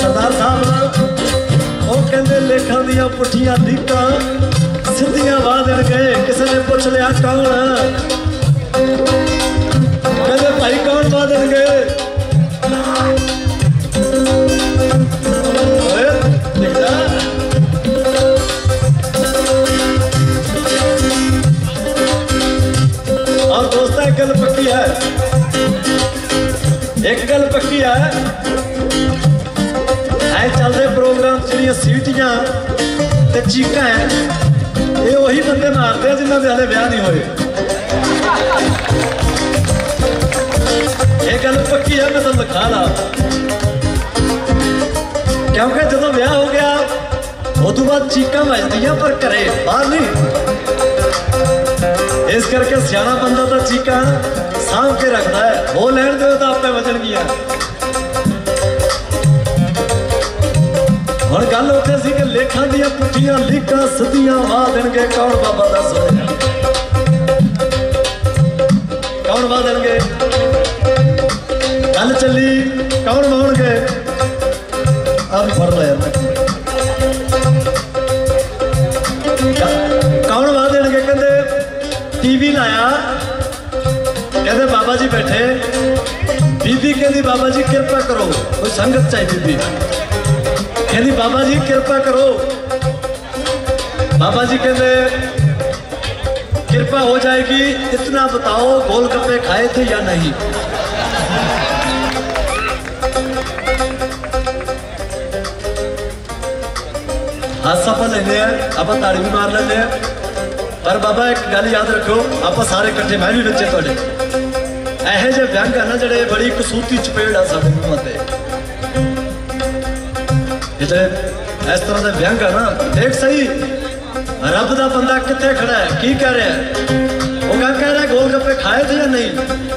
ਸਰਦਾਰ ਸਾਹਿਬ, ਉਹ ਕਹਿੰਦੇ ਲੇਖਾਂ ਦੀਆਂ ਪੁੱਠੀਆਂ ਲੀਕਾਂ, ਸਿੱਧੀਆਂ ਵਾਹ ਗਏ, ਕਿਸੇ ਨੇ ਪੁੱਛ ਲਿਆ ਕੌਣ? ਜਿਹੜੀਆਂ ਤੇ ਚੀਕਾਂ ਇਹ ਉਹੀ ਬੰਦੇ ਮਾਰਦੇ ਆ ਜਿਨ੍ਹਾਂ ਦੇ ਹਲੇ ਵਿਆਹ ਨਹੀਂ ਹੋਏ। ਇਹ ਗੱਲ ਪੱਕੀ ਹੈ ਮੈਂ ਤੁਹਾਨੂੰ ਲਿਖਾ ਲਾ। ਕਿਉਂਕਿ ਜਦੋਂ ਵਿਆਹ ਹੋ ਗਿਆ ਉਹ ਤੋਂ ਬਾਅਦ ਚੀਕਾਂ ਵੱਜਦੀਆਂ, ਪਰ ਘਰੇ ਬਾਹਰ ਨਹੀਂ। ਇਸ ਕਰਕੇ ਸਿਆਣਾ ਬੰਦਾ ਤਾਂ ਚੀਕਾਂ ਸਾਂਭ ਕੇ ਰੱਖਦਾ ਹੈ ਉਹ ਲੈਣ ਦਿਓ ਤਾਂ ਆਪੇ ਵਜਣਗੀਆਂ। ਹੁਣ ਗੱਲ ਉੱਥੇ ਸੀ ਕਿ ਲੇਖਾਂ ਦੀਆਂ ਪੁੱਠੀਆਂ ਲੀਕਾਂ ਸਿੱਧੀਆਂ ਵਾਹ ਦੇਣਗੇ। ਕੌਣ ਬਾਬਾ ਦੱਸ ਹੋਇਆ ਕੌਣ ਵਾਹ ਦੇਣਗੇ? ਗੱਲ ਚੱਲੀ, ਕੌਣ ਵਾਹਣਗੇ ਆ ਵੀ ਫੜ ਲਿਆ ਮੈਂ। ਕੌਣ ਵਾਹ ਦੇਣਗੇ? ਕਹਿੰਦੇ, ਟੀਵੀ ਲਾਇਆ। ਕਹਿੰਦੇ, ਬਾਬਾ ਜੀ ਬੈਠੇ। ਬੀਬੀ ਕਹਿੰਦੀ, ਬਾਬਾ ਜੀ ਕਿਰਪਾ ਕਰੋ। ਕੋਈ ਸੰਗਤ ਚਾਹੀਦੀ ਬੀਬੀ ਕਹਿੰਦੀ, ਬਾਬਾ ਜੀ, ਕਿਰਪਾ ਕਰੋ। ਬਾਬਾ ਜੀ ਕਹਿੰਦੇ, ਕਿਰਪਾ ਹੋ ਜਾਏਗੀ, ਇਤਨਾ ਬਤਾਓ ਗੋਲ ਗੱਪੇ ਖਾਏ ਥੇ ਜਾਂ ਨਹੀਂ? ਹਾਸਾ ਪਾ ਲੈਂਦੇ ਆ ਆਪਾਂ ਤਾੜੀ ਵੀ ਮਾਰ ਲੈਂਦੇ ਆ ਪਰ ਬਾਬਾ, ਇੱਕ ਗੱਲ ਯਾਦ ਰੱਖੋ ਆਪਾਂ ਸਾਰੇ ਇਕੱਠੇ, ਮੈਂ ਵੀ ਬੱਚੇ ਤੁਹਾਡੇ। ਇਹੋ ਜਿਹੇ ਵਿਅੰਗ ਆ ਨਾ ਜਿਹੜੇ ਬੜੀ ਕਸੂਤੀ ਚਪੇੜ ਆ ਸਾਡੇ ਮੂੰਹ ਤੇ। इस तरह से व्यंग है ना, देख सही। रब का बंदा कितने खड़ा है, की कह रहा है? वो क्या कह रहा है गोलगप्पे खाए थे या नहीं?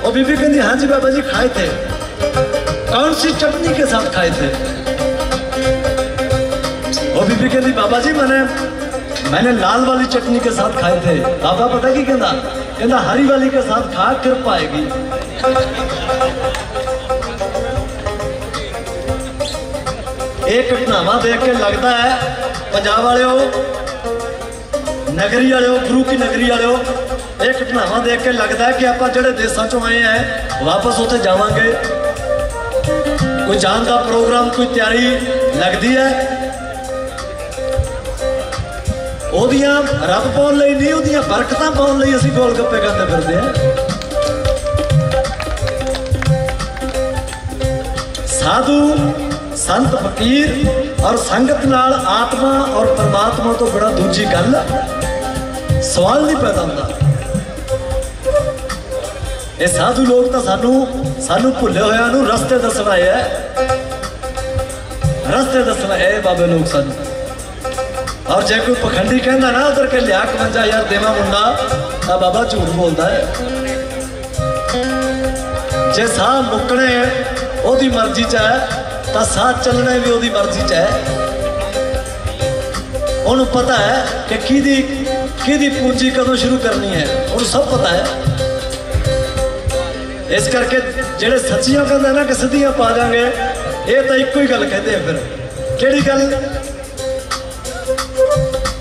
वो बीबी कहती हाँ जी बाबा जी, खाए थे। कौन सी चटनी के साथ खाए थे? वो बीबी कहती, बाबा जी, मैंने मैंने लाल वाली चटनी के साथ खाए थे। बाबा पता की कहना? कहना, हरी वाली के साथ खा कर पाएगी ਇਹ ਘਟਨਾਵਾਂ ਦੇਖ ਕੇ ਲੱਗਦਾ ਹੈ, ਪੰਜਾਬ ਵਾਲਿਓ, ਨਗਰੀ ਵਾਲਿਓ, ਗੁਰੂ ਕੀ ਨਗਰੀ ਵਾਲਿਓ, ਇਹ ਘਟਨਾਵਾਂ ਦੇਖ ਕੇ ਲੱਗਦਾ ਹੈ ਕਿ ਆਪਾਂ ਜਿਹੜੇ ਦੇਸ਼ਾਂ ਚੋਂ ਆਏ ਆ ਵਾਪਸ ਉੱਥੇ ਜਾਵਾਂਗੇ। ਕੋਈ ਜਾਣ ਦਾ ਪ੍ਰੋਗਰਾਮ, ਕੋਈ ਤਿਆਰੀ ਲੱਗਦੀ ਹੈ। ਉਹਦੀਆਂ ਰੱਬ ਪਾਉਣ ਲਈ ਨਹੀਂ, ਉਹਦੀਆਂ ਬਰਕਤਾਂ ਪਾਉਣ ਲਈ ਅਸੀਂ ਗੋਲ ਗੱਪੇ ਖਾਂਦੇ ਫਿਰਦੇ ਆ ਸਾਧੂ ਸੰਤ ਫਕੀਰ ਔਰ ਸੰਗਤ ਨਾਲ ਆਤਮਾ ਔਰ ਪਰਮਾਤਮਾ ਤੋਂ ਬੜਾ ਦੂਜੀ ਗੱਲ ਸਵਾਲ ਨਹੀਂ ਪੈਦਾ ਹੁੰਦਾ। ਇਹ ਸਾਧੂ ਲੋਕ ਤਾਂ ਸਾਨੂੰ ਸਾਨੂੰ ਭੁੱਲੇ ਹੋਇਆਂ ਨੂੰ ਰਸਤੇ ਦੱਸਣਾ ਆਏ ਐ। ਰਸਤੇ ਦੱਸਣਾ ਆਏ ਬਾਬੇ ਲੋਕ ਸਾਨੂੰ। ਔਰ ਜੇ ਕੋਈ ਪਖੰਡੀ ਕਹਿੰਦਾ ਨਾ, ਉਧਰ ਕੇ ਲਿਆ 51000 ਦੇਵਾ ਮੁੰਡਾ, ਤਾਂ ਬਾਬਾ ਝੂਠ ਬੋਲਦਾ ਹੈ ਜੇ ਸਾਹ ਮੁੱਕਣੇ ਉਹਦੀ ਮਰਜ਼ੀ ਚ ਹੈ ਤਾਂ ਸਾਹ ਚੱਲਣਾ ਵੀ ਉਹਦੀ ਮਰਜ਼ੀ ਚ ਹੈ। ਉਹਨੂੰ ਪਤਾ ਹੈ ਕਿ ਕਿਹਦੀ ਕਿਹਦੀ ਪੂੰਜੀ ਕਦੋਂ ਸ਼ੁਰੂ ਕਰਨੀ ਹੈ। ਉਹਨੂੰ ਸਭ ਪਤਾ ਹੈ। ਇਸ ਕਰਕੇ ਜਿਹੜੇ ਸੱਚੀਆਂ ਕਹਿੰਦੇ ਨਾ ਕਿ ਸਿੱਧੀਆਂ ਪਾ ਦਾਂਗੇ ਇਹ ਤਾਂ ਇੱਕੋ ਹੀ ਗੱਲ ਕਹਿੰਦੇ ਆ ਫਿਰ। ਕਿਹੜੀ ਗੱਲ?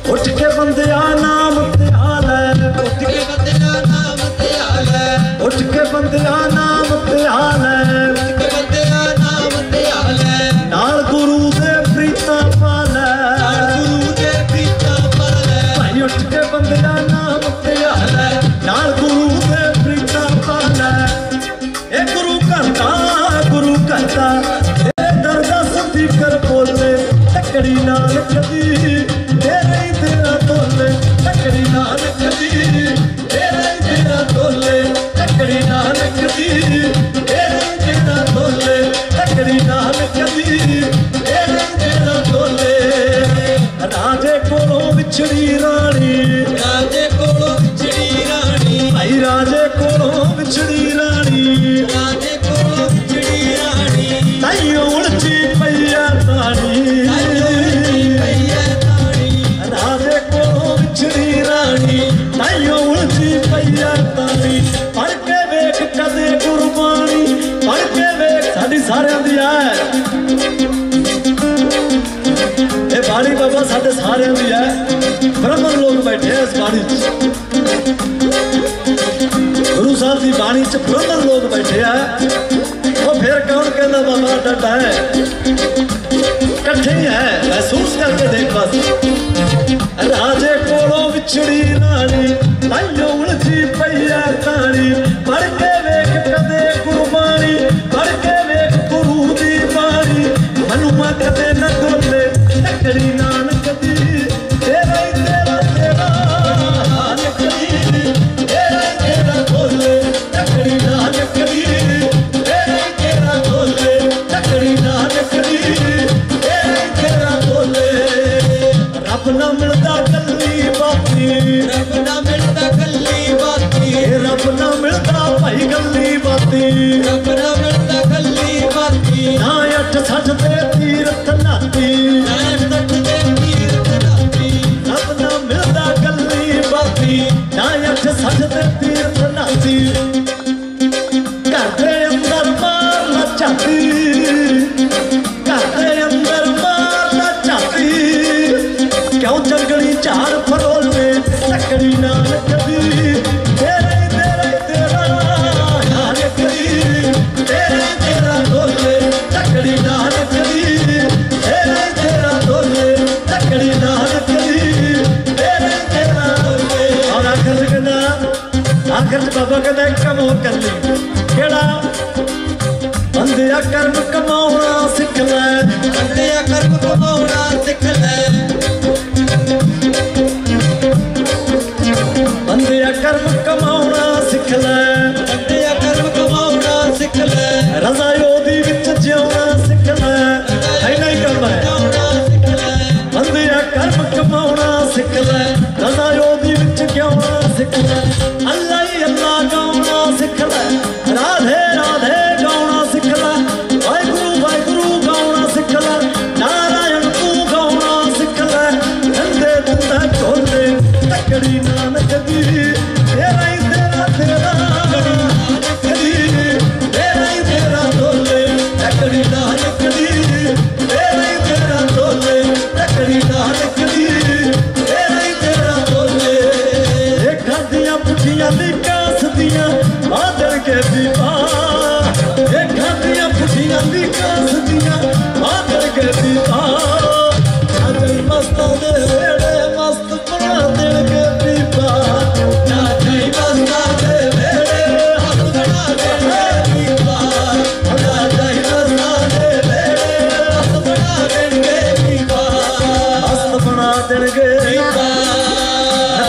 ਉੱਠ ਕੇ ਬੰਦਿਆ ਨਾਮ ਤੇ ਹਾਲ ਹੈ ਉੱਠ ਕੇ ਬੰਦਿਆ ਨਾਮ ਤੇ ਹਾਲ ਹੈ ਉੱਠ ਕੇ ਬੰਦਿਆ ਗੁਰੂ ਪੁੱਛਣੀ ਰਾਣੀ ਤਾਈਓ ਉਲਝੀ ਪਈਆ ਤਾਣੀ ਪੜ ਕੇ ਵੇਖ ਕਦੇ ਗੁਰਬਾਣੀ ਪੜ ਕੇ ਵੇਖ ਸਾਡੀ ਸਾਰਿਆਂ ਦੀ ਐ। ਇਹ ਬਾਣੀ ਬਾਬਾ ਸਾਡੇ ਸਾਰਿਆਂ ਦੀ ਐ। ਬ੍ਰਹਮਣ ਲੋਕ ਬੈਠੇ ਇਸ ਬਾਣੀ 'ਚ। ਗੁਰੂ ਸਾਹਿਬ ਦੀ ਬਾਣੀ 'ਚ ਬ੍ਰਹਮਣ ਲੋਕ ਬੈਠੇ ਆ। ਉਹ ਫੇਰ ਕੌਣ ਕਹਿੰਦਾ ਬਾਬਾ ਡੱਡਾ ਹੈ ਇਕੱਠੇ ਹੈ ਮਹਿਸੂਸ ਕਰਕੇ ਦੇਖ ਬਸ। ராஜே போலோ விச்சுடி நாடி பையோ உணர்ச்சி பையா தாடி மறக்க Happy ਗੱਲ ਬਗਦੇ ਕਮੋ ਕੱਲੇ। ਕਿਹੜਾ? ਬੰਦਿਆ ਕਰਮ ਕਮਾਉਣਾ ਸਿੱਖ ਲੈ ਬੰਦਿਆ ਕਰਮ ਕਮਾਉਣਾ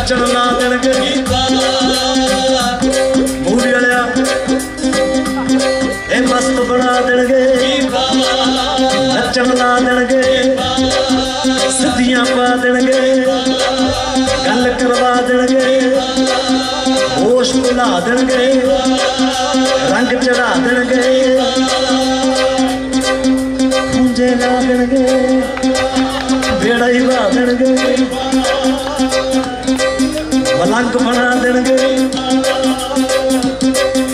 ਨੱਚਣ ਨਾ ਦੇਣ ਗਰੀਬਾ ਮੂਵੀ ਵਾਲਿਆ ਇਹ ਦੇਣਗੇ। ਨੱਚਣ ਨਾ ਦੇਣਗੇ। ਗੱਲ ਕਰਵਾ ਦੇਣਗੇ। ਹੋਸ਼ ਭੁਲਾ ਦੇਣਗੇ। ਰੰਗ ਚੜਾ ਦੇਣਗੇ। ਪੂੰਜੇ ਲਾ ਦੇਣਗੇ। ਵੇੜਾ ਹੀ ਵਾ ਦੇਣਗੇ। ਮੰਗ ਬਣਾ ਦੇਣਗੇ।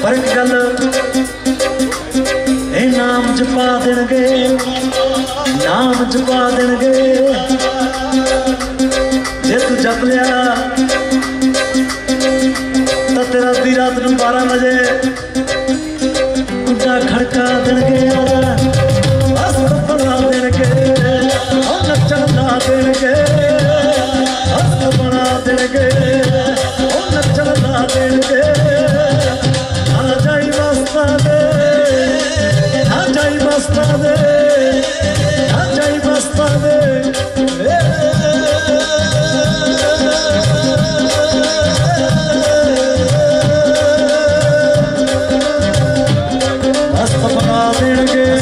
ਪਰ ਇੱਕ ਗੱਲ ਇਹ ਨਾਮ ਜਪਾ ਦੇਣਗੇ, ਨਾਮ ਜਪਾ ਦੇਣਗੇ। ਜੇ ਤੂੰ ਜਪ ਲਿਆ, ਤਾਂ ਤੇਰਾ ਦੀ ਰਾਤ ਨੂੰ 12 ਵਜੇ छिड़ गए